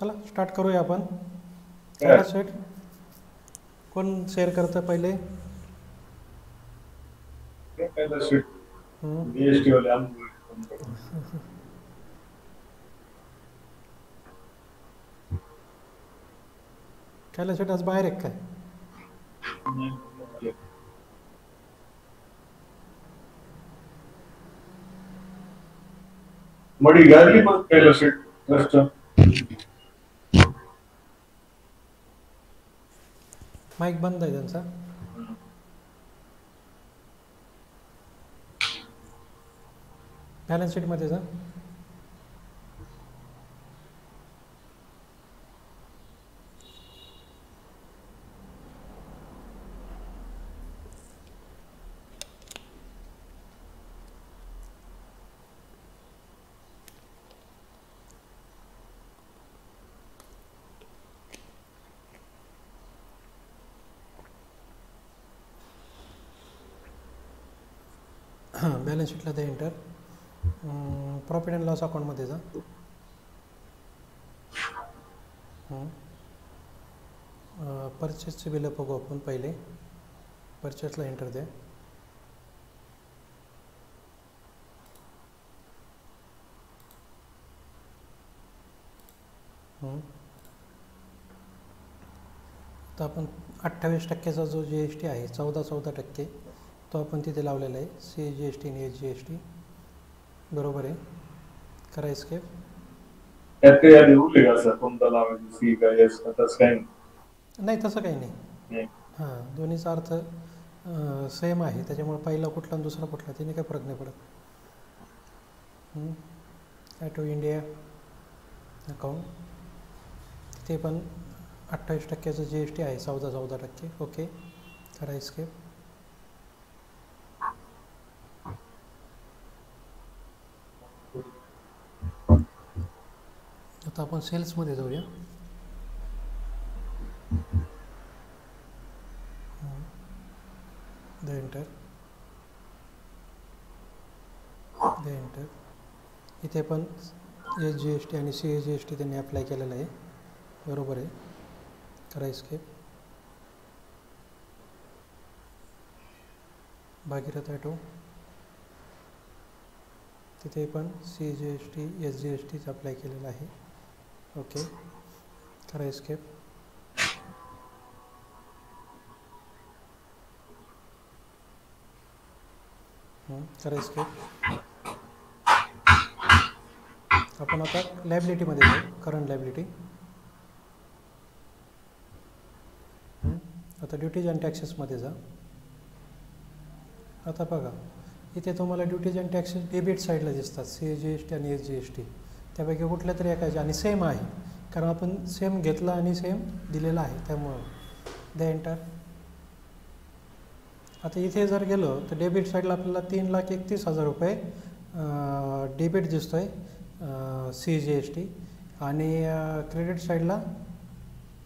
चला स्टार्ट करूया आपण. चला सेट कोण शेअर करतं पहिले? पहिला शीट हम्म. बीएसटी वाले आम्ही कैला शेट आज बाहेर आहे काय? मडी गाडली मग पहिला शीट माईक बंद आहे त्यांचा. बॅलन्स शीटमध्ये जा. हां बॅलन्स शीटला ते एंटर प्रॉफिट अँड लॉस अकाउंटमध्ये जा. परचेसचे बिलं बघू आपण पहिले. परचेसला एंटर द्या तर आपण अठ्ठावीस टक्क्याचा जो जी एस टी आहे चौदा चौदा टक्के. तो आपण तिथे लावलेला आहे. सी जी एस टी आणि एच जी एस टी बरोबर आहे. करा escape. त्यात काही आधी उरले का सर कोणता लावायचं? सी का एस का? तसं काही नाही? तसं काही नाही. हां दोन्हीचा अर्थ सेम आहे. त्याच्यामुळे पहिला कुठला आणि दुसरा कुठला? तिने काही फरक नाही पडत. ॲटो इंडिया अकाउंट तिथे पण अठ्ठावीस टक्क्याचं जी एस टी आहे. चौदा चौदा टक्के. ओके करा escape. आता आपण सेल्समध्ये जाऊया. द एंटर द एंटर इथे पण एच जी एस टी आणि C S G S T त्यांनी अप्लाय केलेलं आहे. बरोबर आहे. करा escape. भागीरथ ॲटो तिथे पण C G S T S G S टीच अप्लाय केलेलं आहे. ओके करा escape. करा escape. आपण आता लायबिलिटीमध्ये जाऊ. करंट लायबिलिटी आता ड्युटीज अँड टॅक्सेसमध्ये जा. आता बघा. इथे तुम्हाला ड्युटीज अँड टॅक्सेस डेबिट साईडला दिसतात. सी जी एस टी आणि एस जी एस टी त्यापैकी कुठल्या तरी एकाचे. आणि सेम आहे. कारण आपण सेम घेतला आणि सेम दिलेला आहे. त्यामुळं. द एंटर आता इथे जर गेलो तर डेबिट साईडला आपल्याला तीन लाख एकतीस हजार रुपये डेबिट दिसतो आहे सी जी एस टी आणि क्रेडिट साईडला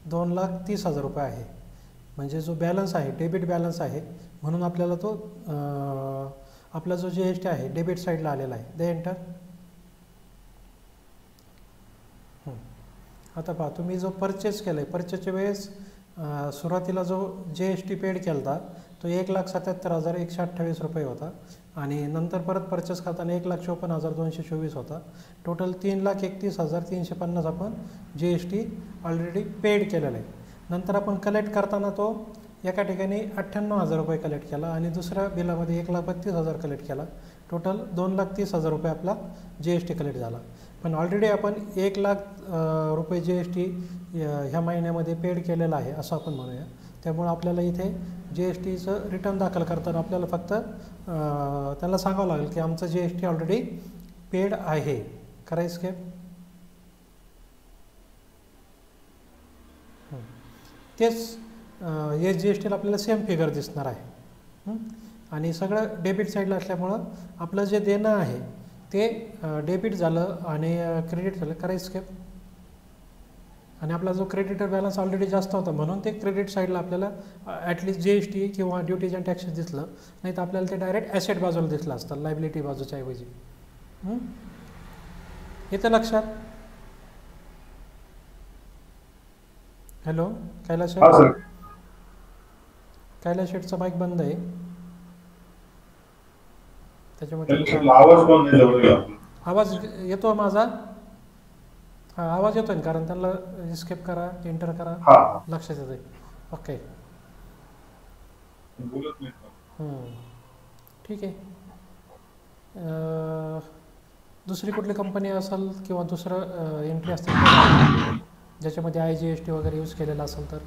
दोन लाख तीस हजार रुपये आहे. म्हणजे जो बॅलन्स आहे डेबिट बॅलन्स आहे म्हणून आपल्याला तो आपला जो जी एस टी आहे डेबिट साईडला आलेला आहे. दे एंटर आता पहा तुम्ही जो परचेस केला आहे परचेसच्या वेळेस सुरुवातीला जो जी एस टी पेड केला होता तो एक लाख सत्याहत्तर हजार एकशे अठ्ठावीस रुपये होता. आणि नंतर परत परचेस करताना एक लाख चोपन्न हजार दोनशे चोवीस होता. टोटल तीन लाख एकतीस हजार तीनशे पन्नास आपण G S T already paid केलेला आहे. नंतर आपण कलेक्ट करताना तो एका ठिकाणी अठ्ठ्याण्णव हजार रुपये कलेक्ट केला आणि दुसऱ्या बिलामध्ये एक लाख बत्तीस हजार कलेक्ट केला. टोटल दोन लाख तीस हजार रुपये आपला जी एस टी कलेक्ट झाला. पण ऑलरेडी आपण एक लाख रुपये जी एस टी ह्या महिन्यामध्ये पेड केलेला आहे असं आपण म्हणूया. त्यामुळे आपल्याला इथे जी एस टीचं रिटर्न दाखल करताना आपल्याला फक्त त्यांना सांगावं लागेल की आमचं G S T already paid आहे. करायचं स्केप हो. तेच एस जी एस टीला आपल्याला सेम फिगर दिसणार आहे. आणि सगळं डेबिट साईडला असल्यामुळं आपलं जे देणं आहे ते डेबिट झालं आणि क्रेडिट झालं. करायचं स्केप आणि आपला जो क्रेडिटर बॅलन्स ऑलरेडी जास्त होता म्हणून ते क्रेडिट साईडला आपल्याला at least G S T किंवा ड्युटीज अँड टॅक्सेस दिसलं. नाही तर आपल्याला ते डायरेक्ट ॲसेट बाजूला दिसलं असतं लायबिलिटी बाजूच्या ऐवजी? येतं लक्षात? Hello sir. कैलास शेठचा माईक बंद आहे. त्याच्यामुळे तुमचा आवाज नाही. आवाज येतो माझा हां आवाज येतोय ना कारण त्यांना स्केप करा एंटर करा. लक्षात येतंय ओके. ठीक आहे दुसरी कुठली कंपनी असेल किंवा दुसरं एंट्री असतील ज्याच्यामध्ये आय जी एस टी वगैरे यूज केलेला असेल तर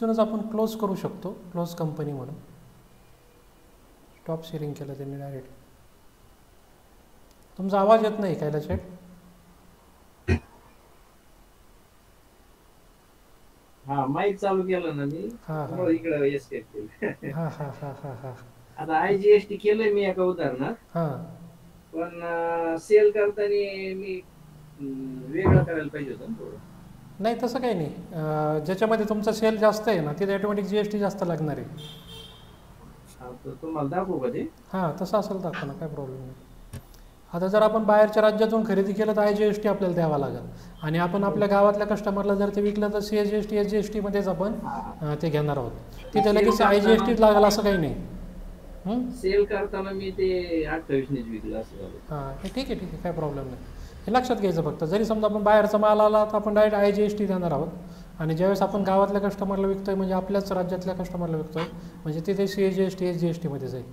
तिथूनच आपण क्लोज करू शकतो क्लोज कंपनी म्हणून. स्टॉप शेअरिंग केलं त्यांनी डायरेक्ट तुमचा आवाज येत नाही कैलास शेठ हा माईक चालू केलं ना मी. हा हा. इकडे एस्केप केलं. हा हा हा हा हा. आता आय जी एस टी केलंय मी एका उदाहरणात. हा. पण सेल करताना मी वेगळं करायला पाहिजे होतं थोडं. नाही तसं काही नाही. ज्याच्यामध्ये तुमचा सेल जास्त आहे ना तिथे ऑटोमॅटिक जी एस टी जास्त लागणार आहे. हा, तुम्हाला दाखवू हां तसं असेल दाखवा ना काय प्रॉब्लेम नाही. आता जर आपण बाहेरच्या राज्यातून खरेदी केलं तर आय जी एस टी आपल्याला द्यावा लागेल. आणि आपण आपल्या गावातल्या कस्टमरला जर ते विकलं तर C S G S T S G S टीमध्येच आपण ते घेणार आहोत. तिथे लगेच आय जी एस टीच लागेल असं काही नाही? सेल करताना मी ते अठ्ठावीसनेच विकलं असं झालं. हां हे ठीक आहे ठीक आहे काय प्रॉब्लेम नाही. हे लक्षात घ्यायचं फक्त. जरी समजा आपण बाहेरचा माल आला तर आपण direct I G S T देणार आहोत. आणि ज्यावेळेस आपण गावातल्या कस्टमरला विकतोय म्हणजे आपल्याच राज्यातल्या कस्टमरला विकतोय म्हणजे तिथे C S G S T S G S टीमध्ये जाईल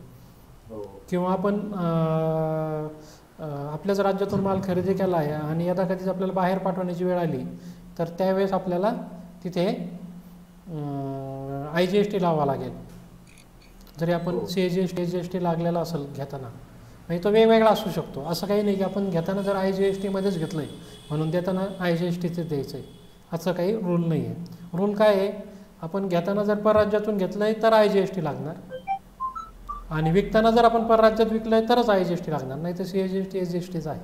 किंवा आपण आपल्याच राज्यातून माल खरेदी केला आहे आणि यदा कधीच आपल्याला बाहेर पाठवण्याची वेळ आली तर त्यावेळेस आपल्याला तिथे आय जी एस टी लावावा लागेल. जरी आपण. C G S T G S T लागलेला असेल घेताना. म्हणजे तो वेगवेगळा असू शकतो. असं काही नाही की आपण घेताना जर आय जी एस टीमध्येच घेतलं आहे म्हणून देताना आय जी एस टीचे द्यायचं आहे असं काही रूल नाही आहे रूल काय आहे? आपण घेताना जर परराज्यातून घेतलं आहे तर आय जी एस टी लागणार. आणि विकताना जर आपण परराज्यात विकलं आहे तरच आय जी एस टी लागणार. नाही तर C S G S T S G S टीच आहे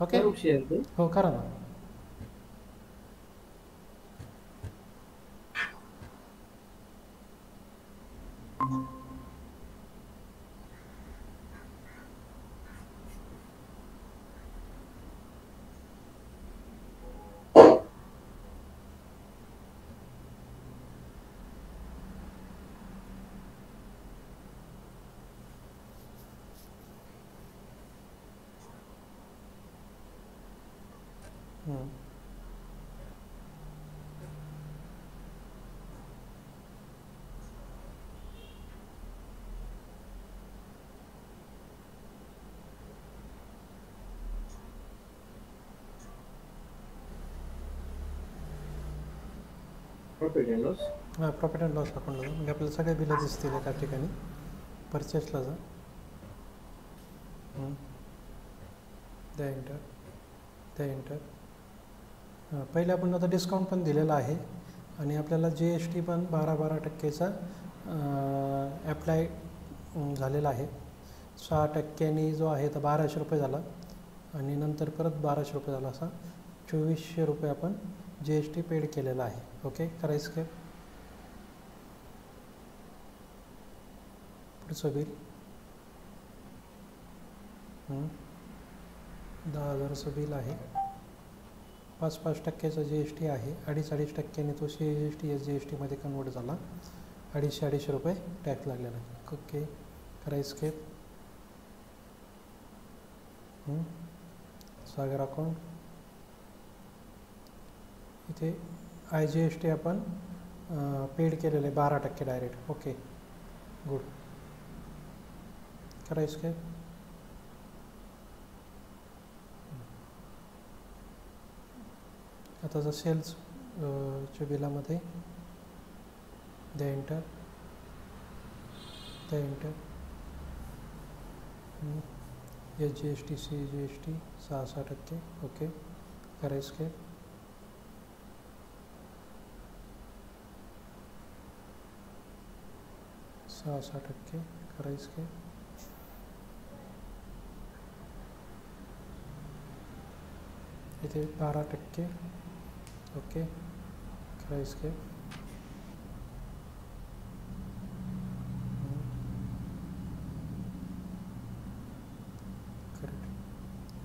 ओके हो करा ना. हम्म. प्रॉफिट अँड लॉस हां प्रॉफिट अँड लॉस अकाउंटला जा म्हणजे आपल्याला सगळे बिलं दिसतील एका ठिकाणी. परचेसला जा. द्या इंटर द्या इंटर हां पहिले आपण आता डिस्काउंट पण दिलेला आहे. आणि आपल्याला जी एस टी पण बारा बारा टक्केचा ॲप्लाय झालेला आहे. सहा टक्क्यांनी जो आहे तर बाराशे रुपये झाला. आणि नंतर परत बाराशे रुपये झाला असा. चोवीसशे रुपये आपण जी एस टी पेड केलेला आहे. ओके करायचं काय पुढचं बिल दहा हजाराचं बिल आहे. पाच पाच टक्क्याचा जी एस टी आहे. अडीच अडीच टक्क्याने तो C G S T S G S टीमध्ये कन्वर्ट झाला. अडीचशे अडीचशे रुपये टॅक्स लागलेला आहे. ओके करायचं काय सागर अकाउंट इथे आय जी एस टी आपण पेड केलेलं आहे, बारा टक्के डायरेक्ट ओके गुड करायचं काय आता जर सेल्स च्या बिलामध्ये इंटर द्या enter S G S T C G S T सहा सहा टक्के. ओके करायचं काय सड़सठ टक्के राइस के। इधर बारह टक्के ओके राइस के।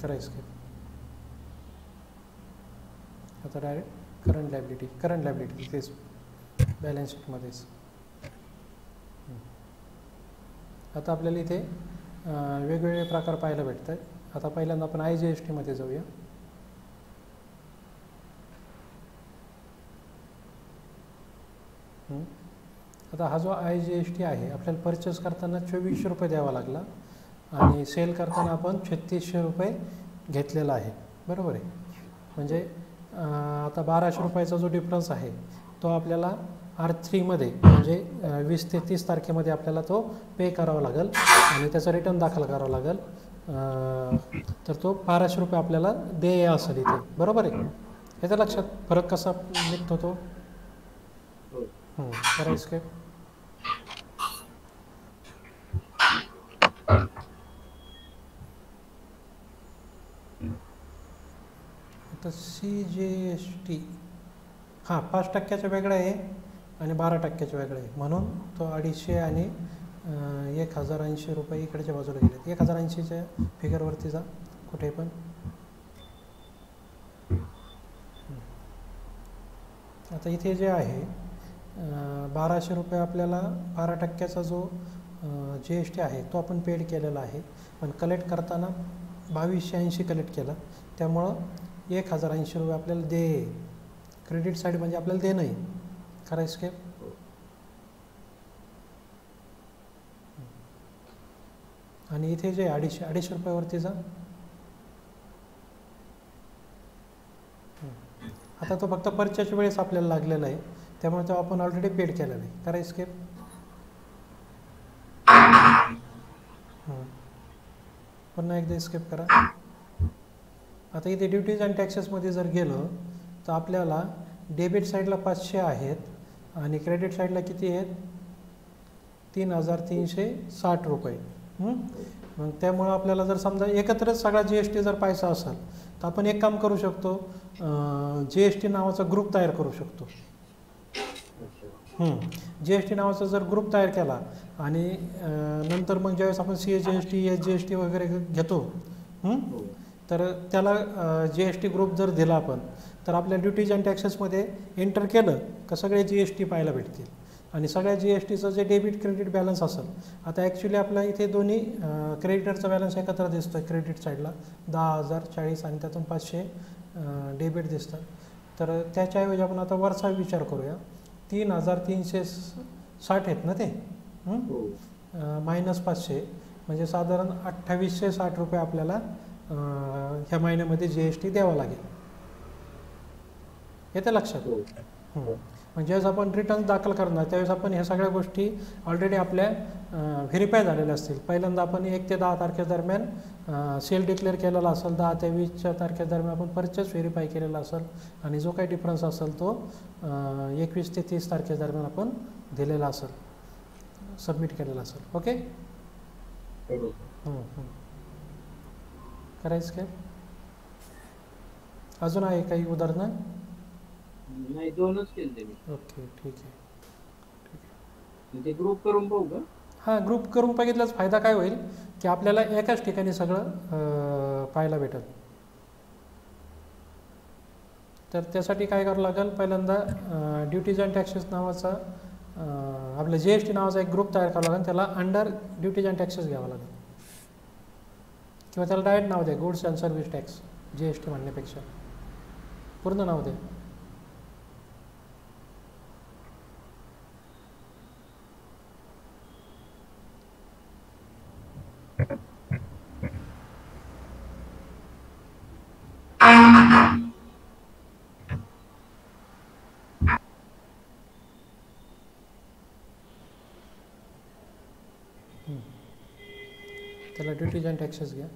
राइस के। आता तो direct current liability current liability तेच बॅलन्स शीटमध्येच आता आपल्याला इथे वेगवेगळे प्रकार पाहायला भेटत आहेत आता पहिल्यांदा आपण आय जी एस टीमध्ये जाऊया. आता हा जो आय जी एस टी आहे आपल्याला परचेस करताना चोवीसशे रुपये द्यावा लागला. आणि सेल करताना आपण छत्तीसशे रुपये घेतलेला आहे. बरोबर आहे? म्हणजे आता बाराशे रुपयाचा जो डिफरन्स आहे तो आपल्याला आर थ्रीमध्ये म्हणजे वीस ते तीस तारखेमध्ये आपल्याला तो पे करावा लागेल आणि त्याचा रिटर्न दाखल करावा लागेल. तर तो बाराशे रुपये आपल्याला देय असेल इथे. बरोबर आहे? याच्या लक्षात फरक कसा निघतो तो? हो हं, आता सी जी एस टी हां पाच टक्क्याचं वेगळं आहे. आणि बारा टक्क्याचे वेगळे म्हणून तो अडीचशे आणि एक हजार ऐंशी रुपये इकडच्या बाजूला गेले एक हजार ऐंशीच्या फिगरवरती जा कुठे पण. आता इथे जे आहे बाराशे रुपये आपल्याला बारा टक्क्याचा जो जी एस टी आहे तो आपण पेड केलेला आहे. पण कलेक्ट करताना बावीसशे ऐंशी कलेक्ट केला. त्यामुळं एक हजार ऐंशी रुपये आपल्याला दे. क्रेडिट साईड म्हणजे आपल्याला दे नाही. करायचं काय आणि इथे जे अडीचशे अडीचशे रुपयावरती जा. आता तो फक्त परचेच्या वेळेस आपल्याला लागलेला आहे. त्यामुळे तो आपण ऑलरेडी पेड केलेला आहे. करायचं स्केप पुन्हा एकदा स्केप करा. आता इथे ड्युटीज अँड टॅक्सेसमध्ये जर गेलं तर आपल्याला डेबिट साईडला पाचशे आहेत. आणि क्रेडिट साईडला किती आहेत? तीन हजार तीनशे साठ रुपये. मग त्यामुळं आपल्याला जर समजा एकत्रच सगळा जी एस टी जर पाहायचा असेल तर आपण एक काम करू शकतो जी एस टी नावाचा ग्रुप तयार करू शकतो. जी एस टी नावाचा जर ग्रुप तयार केला आणि नंतर मग ज्यावेळेस आपण C G S T H G S T वगैरे घेतो तर त्याला जी एस टी ग्रुप जर दिला आपण तर आपल्या ड्युटीज अँड टॅक्सेसमध्ये एंटर केलं का सगळे जी एस टी पाहायला भेटतील. आणि सगळ्या जी एस टीचं जे डेबिट क्रेडिट बॅलन्स असेल आता ॲक्च्युली आपल्या इथे दोन्ही क्रेडिटरचा बॅलन्स एकत्र दिसतो आहे क्रेडिट साईडला दहा हजार चाळीस आणि त्यातून पाचशे डेबिट दिसतात तर त्याच्याऐवजी आपण आता वरचा विचार करूया. तीन हजार तीनशे स- साठ आहेत ना ते? हं? हो. मायनस पाचशे म्हणजे साधारण अठ्ठावीसशे साठ रुपये आपल्याला ह्या महिन्यामध्ये जी एस टी द्यावा लागेल. येते लक्षात हो. म्हणजे ज्यावेळेस आपण रिटर्न दाखल करणार त्यावेळेस आपण ह्या सगळ्या गोष्टी ऑलरेडी आपल्या व्हेरीफाय झालेल्या असतील. पहिल्यांदा आपण एक ते दहा तारखेदरम्यान सेल डिक्लेअर केलेला असेल दहा ते वीसच्या तारखेदरम्यान आपण परचेस व्हेरीफाय केलेला असेल आणि जो काही डिफरन्स असेल तो एकवीस ते तीस तारखेदरम्यान आपण दिलेला असेल. सबमिट केलेला असेल. ओके हं, हं. करायचं काय? अजून आहे काही उदाहरणं? नाही दोनच केले मी. ओके ठीक आहे. ते ग्रुप करून पाहू का? हां ग्रुप करून बघितल्यास फायदा काय होईल? की आपल्याला एकाच ठिकाणी सगळं पाहायला भेटेल. तर त्यासाठी काय करावं लागेल? पहिल्यांदा ड्युटीज अँड टॅक्सेस नावाचा आपलं जी एस टी नावाचा एक ग्रुप तयार करावा लागेल. त्याला अंडर ड्युटीज अँड टॅक्सेस घ्यावा लागेल. किंवा त्याला डायरेक्ट नाव द्या goods and service tax G S T म्हणण्यापेक्षा पूर्ण नाव द्या you. ड्युटीज घ्या.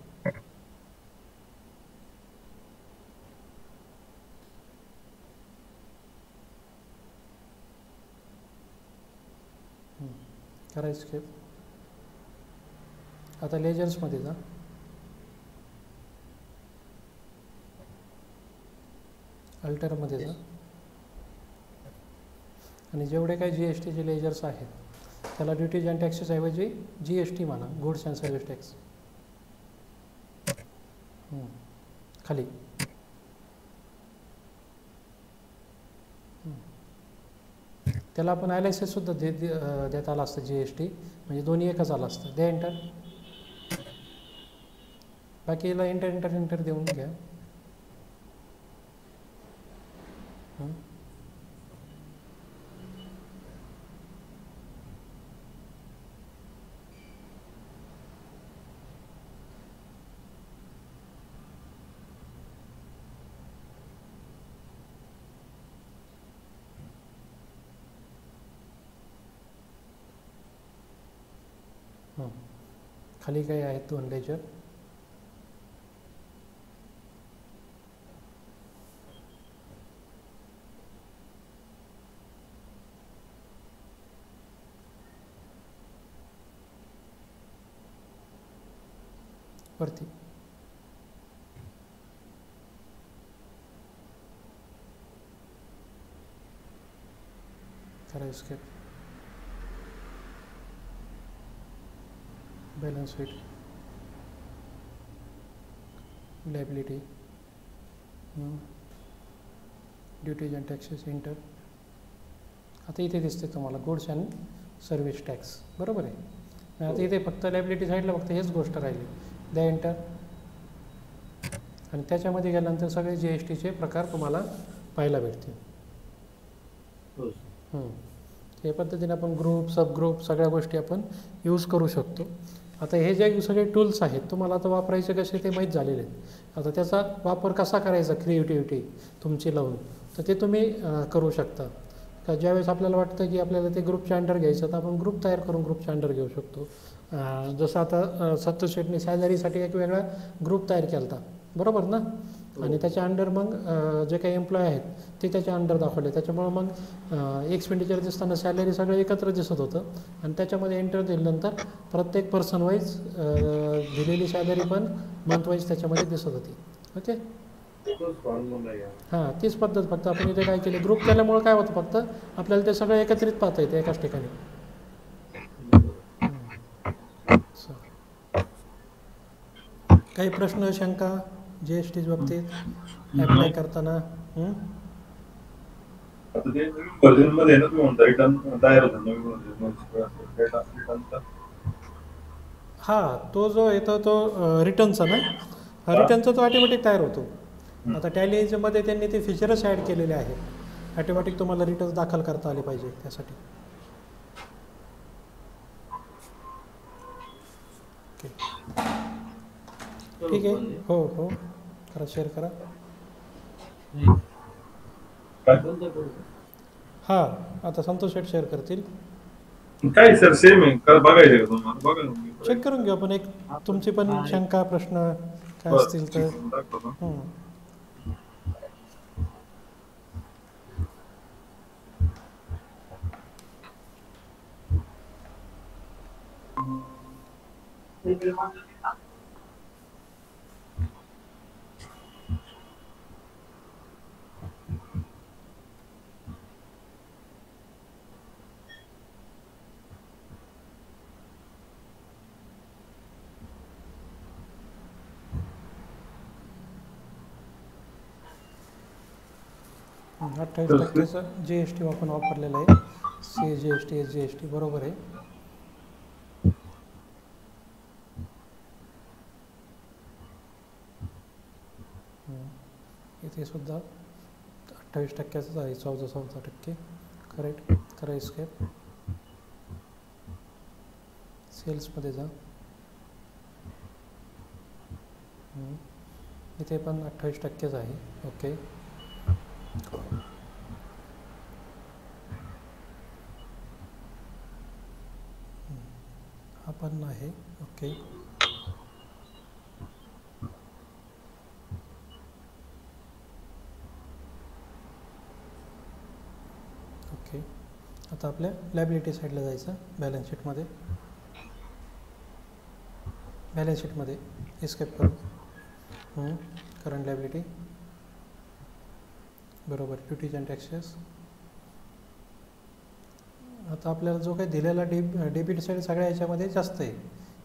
करायचं आता लेजर्समध्ये जा. अल्टरमध्ये जा. आणि जेवढे काही जी एस टीचे लेजर्स आहेत त्याला ड्युटीज अँड टॅक्सेस ऐवजी जी एस टी म्हणा गुड्स अँड सर्व्हिस टॅक्स खाली. त्याला आपण आय एस सुद्धा दे देत आलं असतं जी एस टी म्हणजे दोन्ही एकच आलं असतं. द्या एंटर बाकीला एंटर एंटर एंटर देऊन घ्या. खाली काही आहेत दोन लेजर वरती करा escape. Balance sheet liability हम्म. duties and taxes enter आता इथे दिसते तुम्हाला गुड्स अँड सर्व्हिस टॅक्स बरोबर आहे? आता इथे फक्त लायबिलिटी साईडला फक्त हेच गोष्ट राहिली. द्या एंटर आणि त्याच्यामध्ये गेल्यानंतर सगळे जी एस टीचे प्रकार तुम्हाला पाहायला भेटतील. हो हं. या पद्धतीने आपण ग्रुप सब ग्रुप सगळ्या गोष्टी आपण यूज करू शकतो. आता हे जे सगळे टूल्स आहेत तुम्हाला आता वापरायचे कसे ते माहीत झालेले आहेत. आता त्याचा वापर कसा करायचा क्रिएटिव्हिटी तुमची लावून? तर ते तुम्ही करू शकता. का ज्यावेळेस आपल्याला वाटतं की आपल्याला ते ग्रुपच्या अंडर घ्यायचं तर आपण ग्रुप तयार करून ग्रुपच्या अंडर घेऊ शकतो. जसं आता सत्तशेटने सॅलरीसाठी एक वेगळा ग्रुप तयार केला होता बरोबर ना? आणि त्याच्या अंडर मग जे काही एम्प्लॉय आहेत ते त्याच्या अंडर दाखवले. त्याच्यामुळं मग एक्सपेंडिचर दिसताना सॅलरी सगळं एकत्र दिसत होतं. आणि त्याच्यामध्ये एंटर दिल्यानंतर प्रत्येक पर्सन वाईज दिलेली सॅलरी पण मंथ वाईज त्याच्यामध्ये दिसत होती. ओके हां तीच पद्धत फक्त आपण इथे काय केली? ग्रुप केल्यामुळं काय होतं फक्त? आपल्याला ते सगळं एकत्रित पाहता येते एकाच ठिकाणी. काही प्रश्न शंका? जी एस टी बाबतीत ॲप्लाय करताना हं? आता ते नवीन व्हर्जनमध्ये आहे ना तुम्ही म्हणता रिटर्न तयार होतं नवीन व्हर्जन रिटर्नचा हा तो जो येतो तो रिटर्नचा ना? हा रिटर्नचा तो ऑटोमॅटिक तयार होतो. आता टॅलीमध्ये त्यांनी ते फीचरच ॲड केलेले आहेत. ऑटोमॅटिक तुम्हाला रिटर्न्स दाखल करता आले पाहिजे त्यासाठी. ओके ठीक आहे? हो हो. करा शेअर करा. काय? कोणतं करू हाँ आता संतोष शेट शेअर करतील. काय सर सेम आहे. का बघायचं का तुम्हाला? बघा चेक करून घेऊ आपण. एक तुमची पण शंका प्रश्न काय असतील तर. दाखवतो. हं. अठ्ठावीस टक्केचं जी एस टी आपण वापरलेलं आहे. C G S T S G S T बरोबर आहे. इथे सुद्धा अठ्ठावीस टक्क्याचंच आहे. चौदा चौदा टक्के. करेक्ट करा स्केप सेल्समध्ये जा. इथे पण अठ्ठावीस टक्केच आहे. ओके हा पण आहे. ओके ओके आता आपल्या लायबिलिटी साईडला जायचं. बॅलन्स शीटमध्ये बॅलन्स शीटमध्ये एस्केप करू. करंट लायबिलिटी बरोबर. ड्युटीज अँड टॅक्सेस आता आपल्याला जो काही दिलेला डेब डेबिट साईड सगळ्या याच्यामध्ये जास्त आहे.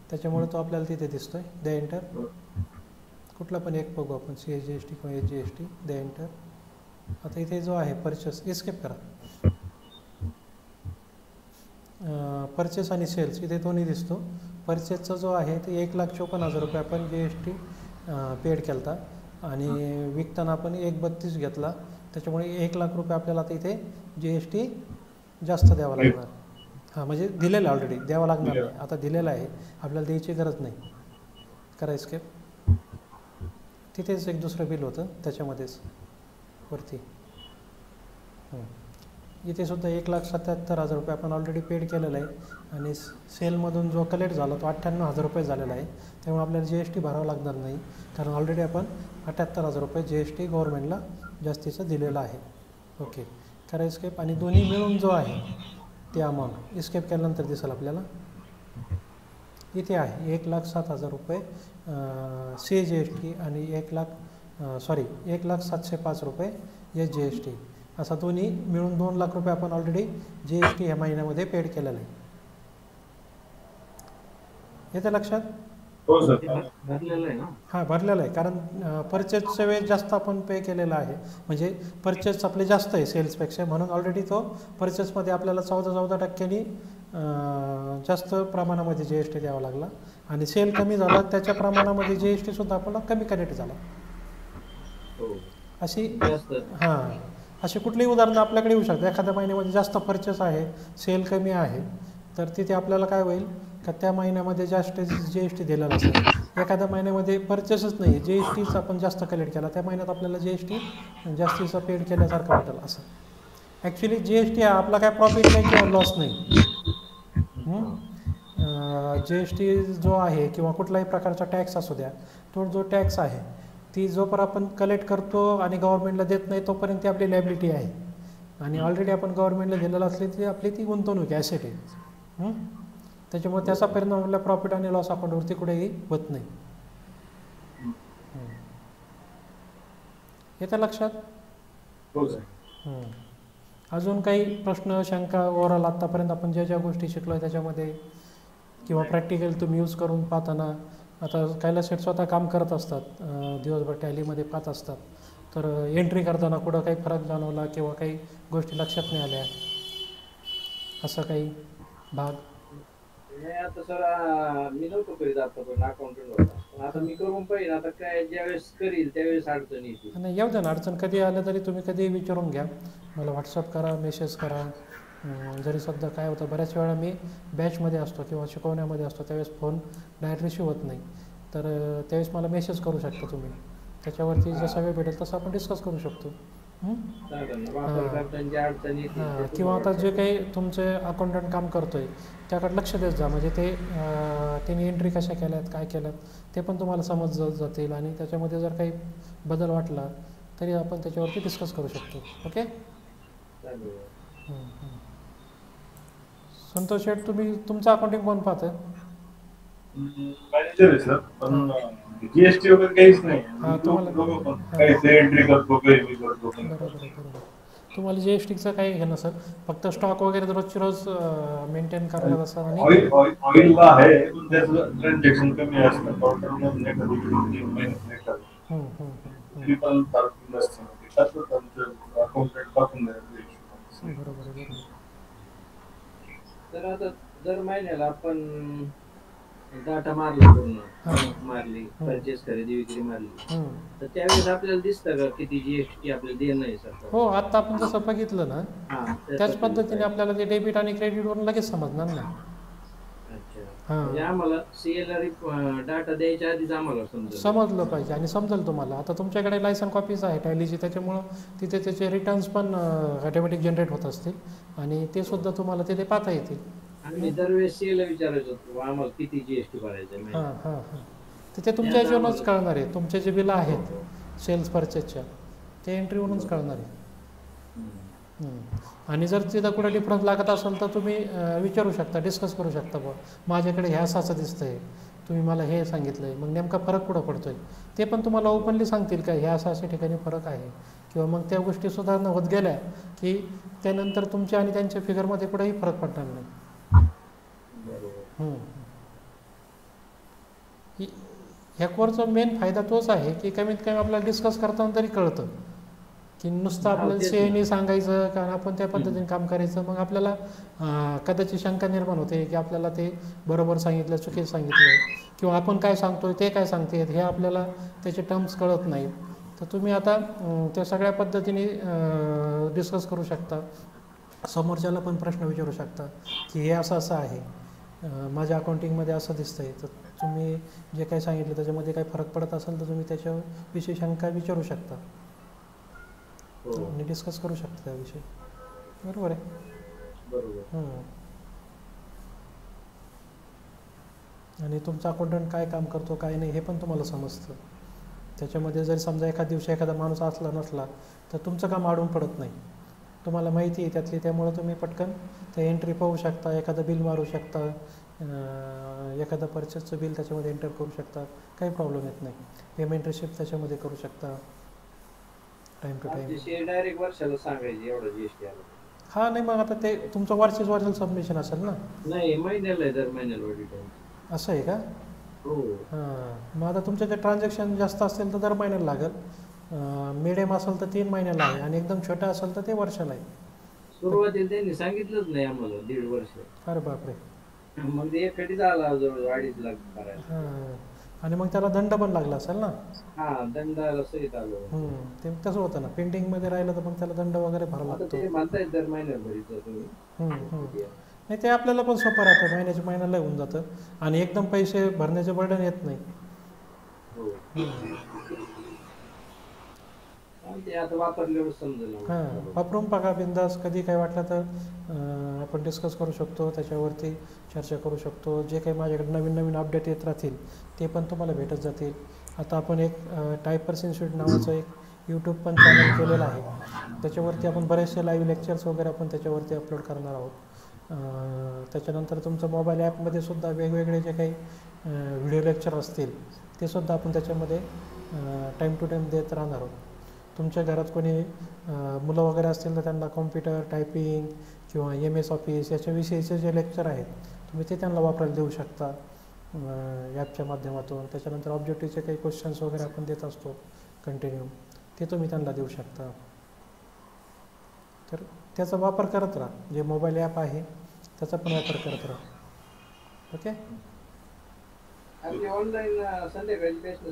त्याच्यामुळे तो आपल्याला तिथे दिसतोय. द्या एंटर. कुठला पण एक बघू आपण C H G S T किंवा H G S T. The enter. आता इथे जो आहे परचेस एस्केप करा. परचेस आणि सेल्स इथे दोन्ही दिसतो. परचेसचा जो आहे ते एक लाख चोपन्न हजार रुपये आपण जी एस टी पेड केला होता आणि विकताना आपण एक बत्तीस घेतला. त्याच्यामुळे एक लाख रुपये आपल्याला आता इथे जी एस टी जास्त द्यावा लागणार. हां म्हणजे दिलेलं ऑलरेडी द्यावं लागणार नाही. आता दिलेलं आहे. आपल्याला द्यायची गरज नाही. करा एस्केप तिथेच एक दुसरं बिल होतं त्याच्यामध्येच. वरती. हं. इथे सुद्धा एक लाख सत्याहत्तर हजार रुपये आपण ऑलरेडी पेड केलेला आहे. आणि सेलमधून जो कलेक्ट झाला तो अठ्ठ्याण्णव हजार रुपये झालेला आहे. त्यामुळे आपल्याला जी एस टी भरावं लागणार नाही. कारण ऑलरेडी आपण अठ्ठ्याहत्तर हजार रुपये जी एस टी गव्हर्नमेंटला जास्तीचं दिलेलं आहे. ओके करा एस्केप आणि दोन्ही मिळून जो आहे ते अमाऊंट इस्केप केल्यानंतर दिसेल आपल्याला. इथे आहे एक लाख सात हजार रुपये सी जी एस टी आणि एक लाख सॉरी एक लाख सातशे पाच रुपये एस जी एस टी असा दोन्ही मिळून दोन लाख रुपये आपण ऑलरेडी जी एस टी ह्या महिन्यामध्ये पेड केलेलं आहे. येते लक्षात? हो सर. ते भर- भरलेलं आहे ना? हां भरलेलं आहे. कारण परचेसच्या वेळेस जास्त आपण पे केलेला आहे. म्हणजे परचेस आपले जास्त आहे सेल्सपेक्षा म्हणून ऑलरेडी तो परचेसमध्ये आपल्याला चौदा चौदा टक्क्यांनी जास्त प्रमाणामध्ये जी एस टी द्यावा लागला. आणि सेल कमी झाला त्याच्या प्रमाणामध्ये जी एस टीसुद्धा आपल्याला कमी कनेक्ट झाला. हो. अशी हां अशी कुठलीही उदाहरणं आपल्याकडे येऊ शकतात. एखाद्या महिन्यामध्ये जास्त परचेस आहे सेल कमी आहे तर तिथे आपल्याला काय होईल? का त्या महिन्यामध्ये जास्त जी एस टी दिलेला असेल एखाद्या महिन्यामध्ये परचेसच नाही. जी एस टीचा आपण जास्त कलेक्ट केला त्या महिन्यात आपल्याला जी एस टी जास्तीचा पेड केल्यासारखं वाटेल असं. ॲक्च्युली जी एस टी हा आपला काय प्रॉफिट नाही किंवा लॉस नाही. जी एस टी जो आहे किंवा कुठलाही प्रकारचा टॅक्स असू द्या तो जो टॅक्स आहे ती जोपर्यंत आपण कलेक्ट करतो आणि गव्हर्नमेंटला देत नाही तोपर्यंत ती आपली लॅबिलिटी आहे. आणि ऑलरेडी आपण गव्हर्नमेंटला दिलेलं असली ती आपली ती गुंतवणूक आहे ॲसेट आहे. त्याच्यामुळे त्याचा परिणाम आपल्या प्रॉफिट आणि लॉस अकाउंटवरती कुठेही होत नाही. येतं लक्षात हो. अजून काही प्रश्न शंका ओव्हरऑल आत्तापर्यंत आपण ज्या ज्या गोष्टी शिकलो आहे त्याच्यामध्ये किंवा प्रॅक्टिकल तुम्ही यूज करून पाहताना आता कैलास सेट स्वतः काम करत असतात दिवसभर टॅलीमध्ये पाहत असतात तर एंट्री करताना कुठं काही फरक जाणवला किंवा काही गोष्टी लक्षात नाही आल्या असं काही भाग नाही आता सर मी नव्हतो करीत आतापर्यंत अकाउंटंट होता. आता मी करून पाहिजे आता काय ज्यावेळेस करील त्यावेळेस अडचण येते. नाही येऊ द्या ना अडचण कधी आलं तरी तुम्ही कधी विचारून घ्या. मला व्हॉट्सअप करा मेसेज करा. जरी सध्या काय होतं बऱ्याच वेळा मी बॅचमध्ये असतो किंवा शिकवण्यामध्ये असतो त्यावेळेस फोन डायरेक्ट रिसिव्ह होत नाही. तर त्यावेळेस मला मेसेज करू शकता तुम्ही. त्याच्यावरती जसा वेळ भेटेल तसं आपण डिस्कस करू शकतो. किंवा आता जे काही तुमचे अकाउंटंट काम करतोय त्याकडे लक्ष देत जा. म्हणजे ते त्यांनी एंट्री कशा केल्यात काय केल्यात ते पण तुम्हाला समज जातील. आणि त्याच्यामध्ये जर काही बदल वाटला तरी आपण त्याच्यावरती डिस्कस करू शकतो. ओके. हं, हं. संतोष शेठ तुम्ही तुमचं अकाउंटिंग कोण पाहतं जीएसटी वगैरे काहीच नाही. हा, काही ते एंट्री करतो काही मी करतो तुम्हाला जी एस टीचं काही घेणं सर फक्त स्टॉक वगैरे रोजची रोज मेंटेन करायला असं आणि ऑइल ऑइल ऑइलला आहे पण त्याचं ट्रान्झॅक्शन कमी असतं. क्वार्टरमध्ये तीन हं, हं, हं, हं. पण त्यातच आमचं अकाउंटंट टाकून बरोबर आहे. बरोबर. तर आता दर महिन्याला आपण डाटा मारला पूर्ण हा. मारली. परचेस खरेदी विक्री मारली. तर त्यावेळेस आपल्याला दिसतं का किती जीएसटी आपल्याला देणं आहे हो आत्ता आपण जसं बघितलं ना त्याच पद्धतीने आपल्याला ते डेबिट आणि क्रेडिटवरून लगेच समजणार ना. म्हणजे आम्हाला डाटा द्यायच्या आधीच आम्हाला समजा समजलं पाहिजे आणि समजेल तुम्हाला. आता तुमच्याकडे लायसन कॉपीज आहे टॅलीची त्याच्यामुळं तिथे त्याचे रिटर्न्स पण ऑटोमॅटिक जनरेट होत असतील आणि ते सुद्धा तुम्हाला तिथे पाहता येतील. आम्ही दरवेळेस सीएला विचारायचो आम्हाला किती जीएसटी भरायचं आहे हां. हां हां. तिथे तुमच्या याच्यावरूनच कळणार आहे. तुमचे जे बिलं आहेत सेल्स परचेसच्या ते एंट्रीवरूनच कळणार आहे. आणि जर तिथं कुठं डिफरन्स लागत असेल तर तुम्ही विचारू शकता डिस्कस करू शकता बुवा. माझ्याकडे ह्या असं दिसतंय तुम्ही मला हे सांगितलंय मग नेमका फरक कुठं पडतोय? ते पण तुम्हाला ओपनली सांगतील का ह्या असं अशा ठिकाणी फरक आहे? किंवा मग त्या गोष्टी सुधारणा होत गेल्या की त्यानंतर तुमच्या आणि त्यांच्या फिगरमध्ये कुठेही फरक पडणार नाही. हं. ह्याकवरचा मेन फायदा तोच आहे की कमीत कमी आपल्याला डिस्कस करताना तरी कळतं की नुसतं आपल्याला सीएनी सांगायचं कारण आपण त्या पद्धतीने काम करायचं. मग आपल्याला कदाचित शंका निर्माण होते की आपल्याला ते बरोबर सांगितलं चुकीचं सांगितलं किंवा आपण काय सांगतोय ते काय सांगतेत हे आपल्याला त्याचे टर्म्स कळत नाहीत. तर तुम्ही आता त्या सगळ्या पद्धतीने डिस्कस करू शकता. समोरच्याला पण प्रश्न विचारू शकता की हे असं असं आहे. माझ्या अकाउंटिंगमध्ये असं दिसतंय. तर तुम्ही जे काही सांगितलं त्याच्यामध्ये काही फरक पडत असेल तर तुम्ही त्याच्याविषयी शंका विचारू शकता. हो. आणि डिस्कस करू शकता त्याविषयी. बरोबर आहे. आणि तुमचा अकाउंटंट काय काम करतो काय नाही हे पण तुम्हाला समजतं. त्याच्यामध्ये जर समजा एखाद दिवशी एखादा माणूस असला नसला तर तुमचं काम आडून पडत नाही. तुम्हाला माहिती आहे त्यातली त्यामुळं तुम्ही पटकन त्या एंट्री पाहू शकता एखादं बिल मारू शकता एखादं परचेसचं बिल त्याच्यामध्ये एंटर करू शकता काही प्रॉब्लेम येत नाही. पेमेंट रिसिप्ट त्याच्यामध्ये करू शकता. टाईम टू टाईम डायरेक्ट वर्षाला सांगायची एवढा जीएसटी आला हा नाही मग आता ते तुमचं वर्षीच वर्षाला सबमिशन असेल ना? नाही महिन्याला दर महिन्याला असं आहे का? हो. हां मग आता तुमचे जे ट्रान्झॅक्शन जास्त असतील तर दर महिन्याला लागेल. मिडियम असेल तर तीन महिन्याला आहे आणि एकदम छोटं असेल तर ते वर्षाला आहे सुरुवातीला त्यांनी सांगितलंच नाही आम्हाला दीड वर्ष. अरे बापरे. मग ते एकटी झाला जवळ अडीच लाख भरायला हां. आणि मग त्याला दंड पण लागला असेल ना? हा दंडाला सहित आलो. हम्म, ते तसं होतं ना. पेंडिंगमध्ये राहिलं तर मग त्याला दंड वगैरे भरावा आता लागतो. ते म्हणतायत दर महिन्याला भरीत तुम्ही. हम्म, हम्म. नाही ते आपल्याला पण सोपं राहतं. महिन्याच्या महिन्याला होऊन जातं. आणि एकदम पैसे भरण्याचे बर्डन येत नाही. हो. ते आता वापरल्यावर समजेल हां वापरून बघा बिंदास. कधी काय वाटलं तर आपण डिस्कस करू शकतो त्याच्यावरती चर्चा करू शकतो. जे काही माझ्याकडे नवीन नवीन अपडेट येत राहतील ते पण तुम्हाला भेटत जातील. आता आपण एक टायपर्स इन्स्टिट्यूट नावाचं एक यूट्यूब पण चॅनल केलेलं आहे. त्याच्यावरती आपण बरेचसे लाईव्ह लेक्चर्स वगैरे आपण त्याच्यावरती अपलोड करणार आहोत. त्याच्यानंतर तुमचं मोबाईल ॲपमध्ये सुद्धा वेगवेगळे जे काही व्हिडिओ लेक्चर असतील ते सुद्धा आपण त्याच्यामध्ये टाईम टू टाईम देत राहणार आहोत. तुमच्या घरात कोणी मुलं वगैरे असतील तर त्यांना कॉम्प्युटर टायपिंग किंवा एम एस ऑफिस याच्याविषयीचे जे लेक्चर आहेत तुम्ही ते त्यांना वापरायला देऊ शकता ॲपच्या माध्यमातून. त्याच्यानंतर ऑब्जेक्टिव्हचे काही क्वेश्चन्स वगैरे आपण देत असतो कंटिन्यू ते तुम्ही त्यांना देऊ शकता. तर त्याचा वापर करत राहा. जे मोबाईल ॲप आहे त्याचा पण वापर करत राहा. ओके ऑनलाईन संध्याकाळी सर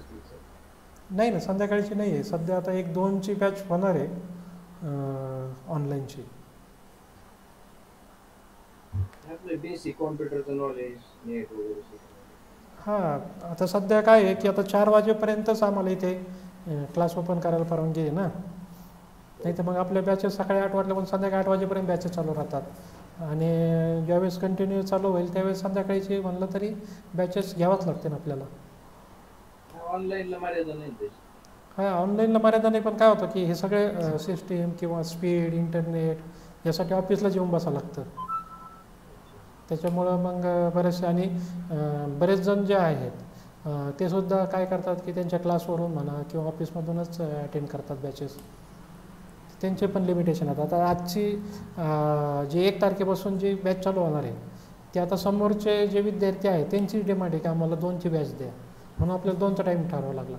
नाही ना संध्याकाळची नाही आहे. सध्या आता एक दोनची बॅच होणार आहे ऑनलाईनची. हां आता सध्या काय आहे की आता चार वाजेपर्यंतच आम्हाला इथे क्लास ओपन करायला परवानगी आहे ना. नाही तर मग आपल्या बॅचेस सकाळी आठ वाजल्यापासून संध्याकाळी आठ वाजेपर्यंत बॅचेस चालू राहतात. आणि ज्यावेळेस कंटिन्यू चालू होईल त्यावेळेस संध्याकाळीची म्हणलं तरी बॅचेस घ्यावाच लागते ना आपल्याला. ऑनलाईनला मर्यादा नाही त्याची. हां ऑनलाईनला मर्यादा नाही पण काय होतं की हे सगळे सिस्टीम किंवा स्पीड इंटरनेट यासाठी ऑफिसला जेवून बसावं लागतं. त्याच्यामुळं मग बरेचसे आणि बरेच जण जे आहेत ते सुद्धा काय करतात की त्यांच्या क्लासवरून म्हणा किंवा ऑफिसमधूनच अटेंड करतात बॅचेस त्यांचे पण लिमिटेशन आहेत. आता आजची जी जे एक तारखेपासून जी बॅच चालू होणार आहे ते आता समोरचे जे विद्यार्थी आहेत त्यांची डिमांड आहे की आम्हाला दोनची बॅच द्या. म्हणून आपल्याला दोनचा टाईम ठरवावा लागला.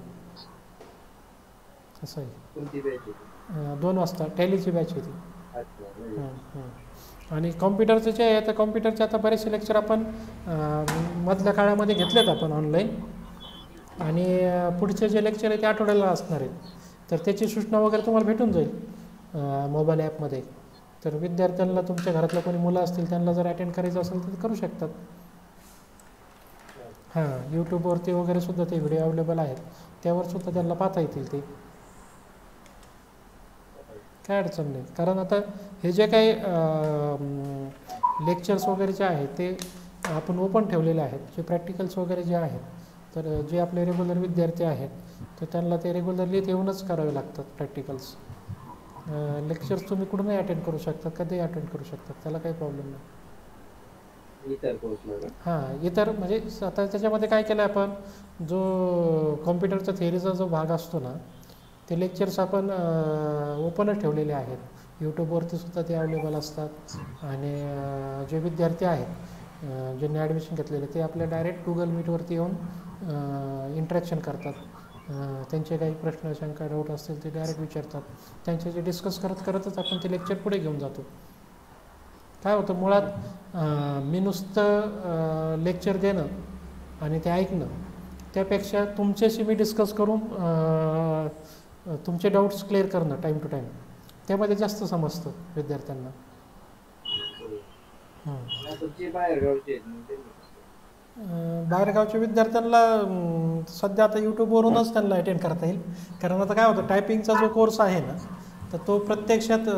असं आहे. दोन वाजता. टॅलीची बॅच आहे ती अच्छा म्हणजे हं, हं. आणि कॉम्प्युटरचं जे आहे तर कॉम्प्युटरचे आता बरेचसे लेक्चर आपण मधल्या काळामध्ये घेतलेत आपण ऑनलाईन आणि पुढचे जे लेक्चर आहे ते आठवड्याला असणार आहेत. तर त्याची सूचना वगैरे तुम्हाला भेटून जाईल मोबाईल ॲपमध्ये तर विद्यार्थ्यांना तुमच्या घरातल्या कोणी मुलं असतील त्यांना जर अटेंड करायचं असेल तर करू शकतात. हां यूट्यूबवरती वगैरे सुद्धा ते व्हिडिओ अवेलेबल आहेत. त्यावर सुद्धा त्यांना पाहता येतील ते. काय अडचण नाही. कारण आता हे जे काही लेक्चर्स वगैरे जे आहेत ते आपण ओपन ठेवलेले आहेत. जे प्रॅक्टिकल्स वगैरे जे आहेत तर जे आपले रेग्युलर विद्यार्थी आहेत तर त्यांना ते रेग्युलरली येऊनच करावे लागतात प्रॅक्टिकल्स लेक्चर्स तुम्ही कुठूनही अटेंड करू शकता कधीही अटेंड करू शकतात त्याला काही प्रॉब्लेम नाही. हां इतर म्हणजे आता त्याच्यामध्ये काय केलं आपण जो कॉम्प्युटरचा थेअरीचा जो भाग असतो ना ते लेक्चर्स आपण ओपनच ठेवलेले आहेत. यूट्यूबवरती सुद्धा ते अवेलेबल असतात आणि जे विद्यार्थी आहेत ज्यांनी ॲडमिशन घेतलेले ते आपल्या डायरेक्ट गुगल मीटवरती येऊन इंटरॅक्शन करतात. त्यांचे काही प्रश्न शंका डाऊट असतील ते डायरेक्ट विचारतात. त्यांच्याशी डिस्कस करत करतच आपण ते लेक्चर पुढे घेऊन जातो. काय होतं मुळात मी नुसतं लेक्चर देणं आणि ते ऐकणं त्यापेक्षा तुमच्याशी मी डिस्कस करून तुमचे डाऊट्स क्लिअर करणं टाईम टू टाईम त्यामध्ये जास्त समजतं विद्यार्थ्यांना. आता जे बाहेर गावचे आहेत मग त्यांनी अं, बाहेरगावच्या विद्यार्थ्यांना सध्या आता यूट्यूबवरूनच त्यांना अटेंड करता येईल. कारण आता काय होतं टायपिंगचा जो कोर्स आहे ना तर तो प्रत्यक्षात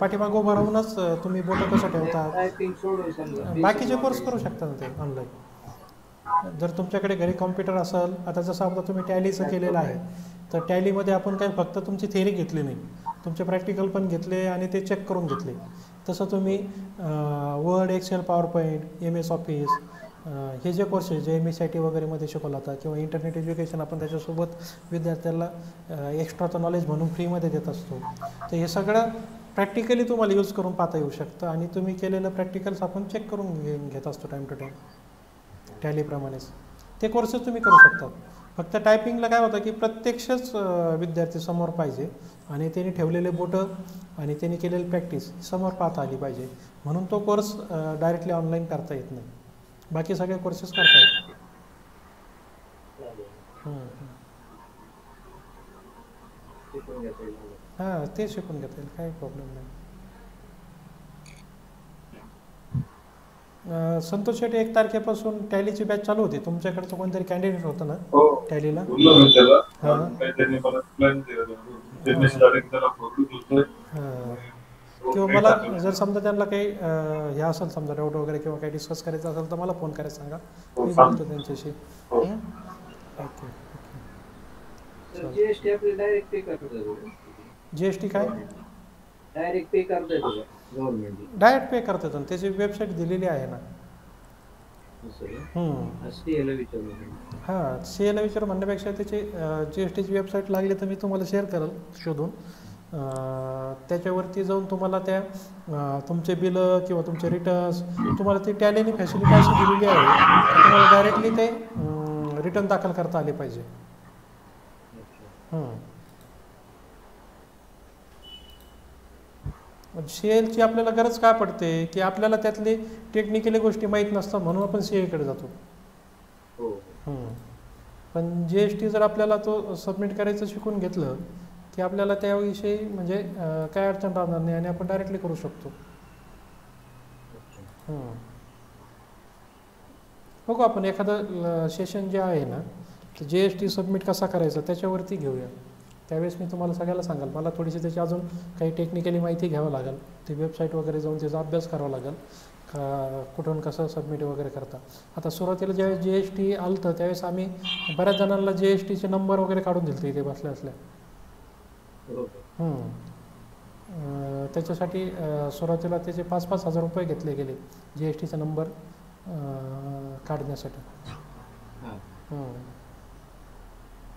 पाठीमागं उभं राहूनच तुम्ही बोट कसं ठेवता? बाकीचे कोर्स करू शकता ना ते ऑनलाईन जर तुमच्याकडे घरी कॉम्प्युटर असेल आता जसं आता तुम्ही टॅलीचं केलेलं आहे तर टॅलीमध्ये आपण काय फक्त तुमची थेरी घेतली नाही. तुमचे प्रॅक्टिकल पण घेतले आणि ते चेक करून घेतले. तसं तुम्ही Word Excel PowerPoint M S Office हे जे कोर्सेस जे एम एस आय टी वगैरेमध्ये शिकवला जातात किंवा इंटरनेट एज्युकेशन आपण त्याच्यासोबत विद्यार्थ्याला एक्स्ट्राचं नॉलेज म्हणून फ्रीमध्ये देत असतो. तर हे सगळं प्रॅक्टिकली तुम्हाला यूज करून पाहता येऊ शकतं आणि तुम्ही केलेलं प्रॅक्टिकल्स आपण चेक करून घे घेत असतो टाईम टू टाईम टॅलीप्रमाणेच ते कोर्सेस तुम्ही करू शकता फक्त टायपिंगला काय होतं की प्रत्यक्षच विद्यार्थी समोर पाहिजे आणि त्यांनी ठेवलेले बोटं आणि त्यांनी केलेली प्रॅक्टिस समोर पाहता आली पाहिजे. म्हणून तो कोर्स डायरेक्टली ऑनलाईन करता येत नाही. बाकी सगळे कोर्सेस करता येतात हम्म, हम्म. शिकून घेता येईल हां ते शिकून घेता येईल काही प्रॉब्लेम नाही. संतोष शेट्टी एक तारखेपासून टॅलीची बॅच चालू होती. तुमच्याकडचं कोणतरी कॅन्डिडेट होतं ना हो. टॅलीला किंवा मला जर समजा त्यांना काही हे असेल समजा डाऊट वगैरे किंवा काही डिस्कस करायचं असेल तर मला फोन करायला सांगा. हो, मी. बोलतो त्यांच्याशी. हो. हं? Okay okay. तर जीएसटी टी काय? डायरेक्ट पे करता येतो गव्हर्नमेंट डायरेक्ट पे करतात ना त्याची वेबसाईट दिलेली आहे ना. हं. असं याला विचारलं हां सी एला विचार म्हणण्यापेक्षा त्याची जी एस टीची वेबसाईट लागली तर मी तुम्हाला शेअर करेल शोधून. त्याच्यावरती जाऊन तुम्हाला त्या तुमचे बिलं किंवा तुमचे रिटर्न्स तुम्हाला ती टॅलीनी फॅसिलिटी अशी दिलेली आहे तुम्हाला डायरेक्टली ते रिटर्न दाखल करता आले पाहिजे. सी एलची आपल्याला गरज का पडते? की आपल्याला त्यातली टेक्निकली गोष्टी माहीत नसतात म्हणून आपण सी एकडे जातो. हो. हम्म. पण जी एस टी जर आपल्याला तो सबमिट करायचं शिकून घेतलं की आपल्याला त्याविषयी म्हणजे काय अडचण राहणार नाही आणि आपण डायरेक्टली करू शकतो. बघू आपण एखादं सेशन जे आहे ना जी एस टी सबमिट कसा करायचा त्याच्यावरती घेऊया. त्यावेळेस मी तुम्हाला सगळ्याला सांगाल. मला थोडीशी त्याची अजून काही टेक्निकली माहिती घ्यावं लागेल. ती वेबसाईट वगैरे जाऊन त्याचा अभ्यास करावा लागेल. का कुठून कसं सबमिट वगैरे करता. आता सुरुवातीला ज्यावेळेस जी एस टी आलं त्यावेळेस आम्ही बऱ्याच जणांना जी एस टीचे नंबर वगैरे काढून दिले इथे बसल्या असल्या त्याच्यासाठी सुरुवातीला त्याचे पाच पाच हजार रुपये घेतले गेले जी एस टीचा नंबर काढण्यासाठी. हां.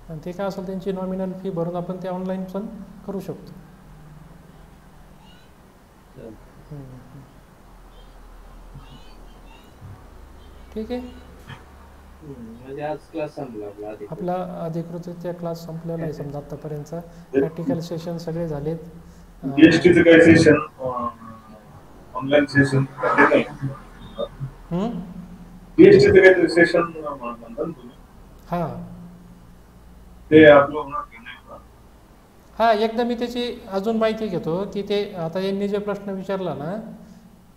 आणि ते काय असेल त्यांची नॉमिनल फी भरून आपण ते ऑनलाईन पण करू शकतो. ठीक आहे. म्हणजे आज क्लास संपला आपला अधिकृतरित्या क्लास संपलेला आहे समजा आत्तापर्यंतचा प्रॅक्टिकल सेशन सगळे झालेत. जीएसटीचं सेशन ऑनलाईन सेशन? जीएसटीचं सेशन म्हणतात ना तुम्ही? हां. ते आपलं? हां एकदा मी त्याची अजून माहिती घेतो. की ते आता यांनी जे प्रश्न विचारला ना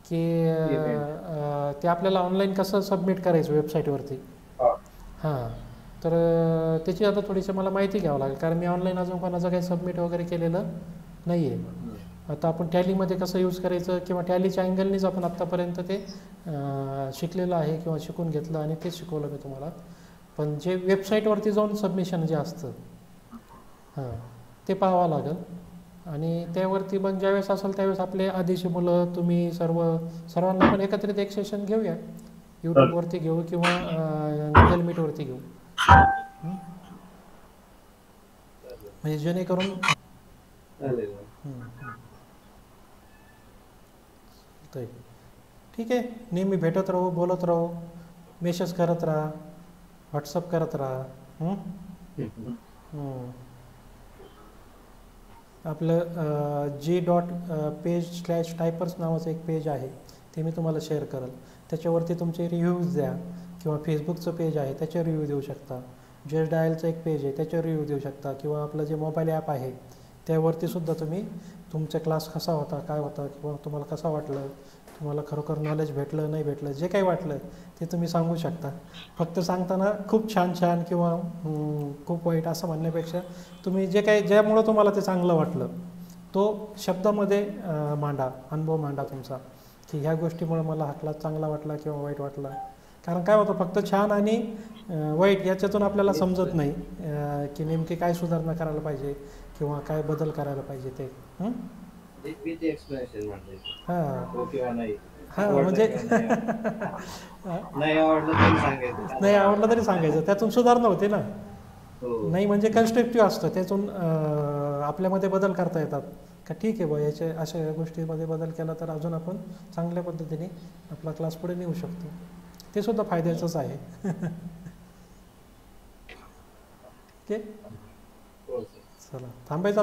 की ते. आपल्याला ऑनलाईन कसं सबमिट करायचं वेबसाईटवरती हां. तर त्याची आता थोडीशी मला माहिती घ्यावं लागेल. कारण मी ऑनलाईन अजून कोणाचं काही सबमिट वगैरे केलेलं नाही आहे आता आपण टॅलीमध्ये कसं यूज करायचं किंवा टॅलीच्या अँगलनीच आपण आत्तापर्यंत ते शिकलेलं आहे किंवा शिकून घेतलं आणि तेच शिकवलं मी तुम्हाला. पण जे वेबसाईटवरती जाऊन सबमिशन जे असतं हां ते पाहावं लागेल. आणि त्यावरती पण ज्यावेळेस असेल त्यावेळेस आपले आधीची मुलं तुम्ही सर्व सर्वांना पण एकत्रित एक सेशन घेऊया. यूट्यूबवरती घेऊ किंवा गुगल मीटवरती घेऊ? म्हणजे जेणेकरून. ठीक आहे. नेहमी भेटत राहू बोलत राहू. मेसेज करत राहा. व्हॉट्सअप करत राहा. आपलं G dot page slash typers नावाचं एक पेज आहे. ते मी तुम्हाला शेअर करेल. त्याच्यावरती तुमचे रिव्ह्यूज द्या. किंवा फेसबुकचं पेज आहे त्याचे रिव्ह्यू देऊ शकता. जे डायलचं एक पेज आहे त्याचे रिव्ह्यू देऊ शकता. किंवा आपलं जे मोबाईल ॲप आहे त्यावरती सुद्धा तुम्ही तुमचा क्लास कसा होता काय होता किंवा तुम्हाला कसा वाटलं तुम्हाला खरोखर नॉलेज भेटलं नाही भेटलं जे काही वाटलं ते तुम्ही सांगू शकता. फक्त सांगताना खूप छान छान किंवा खूप वाईट असं म्हणण्यापेक्षा तुम्ही जे काही ज्यामुळं तुम्हाला ते चांगलं वाटलं तो शब्दामध्ये मांडा अनुभव मांडा तुमचा. की ह्या गोष्टीमुळे मला हा क्लास चांगला वाटला किंवा वाईट वाटला. कारण काय होतं फक्त छान आणि वाईट याच्यातून आपल्याला समजत नाही की नेमकी काय सुधारणा करायला पाहिजे किंवा काय बदल करायला पाहिजे ते. हं? म्हणजे नाही. हां आवडलं म्हणजे तरी सांगायचं. त्यातून सुधारणा होते ना. हो. नाही म्हणजे कन्स्ट्रक्टिव्ह असतं. त्यातून आपल्यामध्ये बदल करता येतात. का ठीक आहे बा याच्या अशा गोष्टीमध्ये बदल केला तर अजून आपण चांगल्या पद्धतीने आपला क्लास पुढे नेऊ शकतो. ते सुद्धा फायद्याचंच आहे. ओके हो सर चला. थांबायचं